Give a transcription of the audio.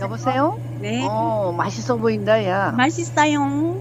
여보세요? 네. 어, 맛있어 보인다, 야. 맛있어요.